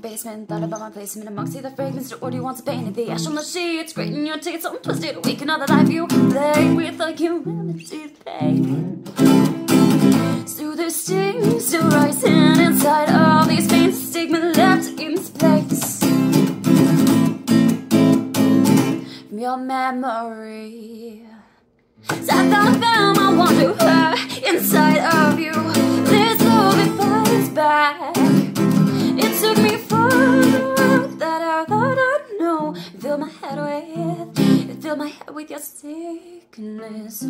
basement Thought about my placement amongst the fragments The order wants in The ash on the sheets Grating your teeth So twisted Weak another life you play With remedy the pain So the stings still rising inside All these veins Stigma left in place. From your memory so I thought I found my wonder inside of you This love it fights back Fill my head with, fill my head with your sickness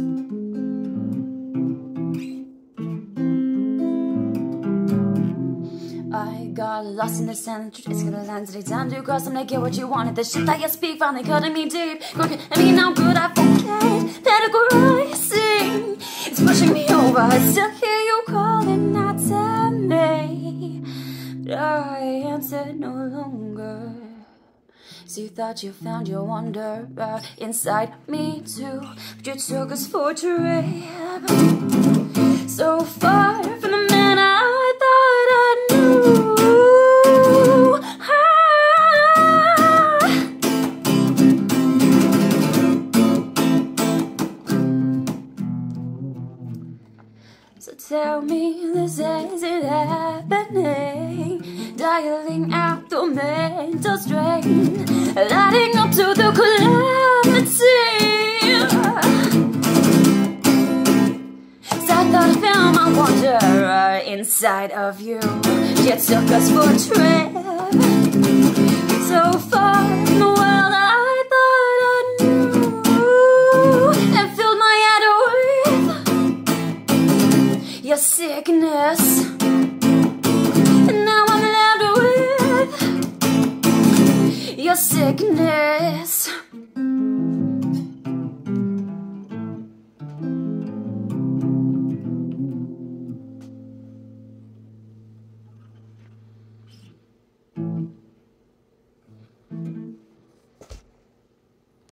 I got lost in the sand, it's gonna land today. Time to cross, I'm gonna get what you wanted. The shit that you speak finally cutting me deep. Crooked, I mean, how could I forget? Categorizing, it's pushing me over. I still hear you calling out to me. But I answered no longer. So you thought you found your wonder uh, inside me too. But you took us for a trip. So far from the man I thought I knew. So tell me this isn't happening Dialing out the mental strain Lighting up to the calamity So I thought I found my wonder inside of you. You took us for a trip So far from the world I thought I knew And filled my head with your sickness your sickness.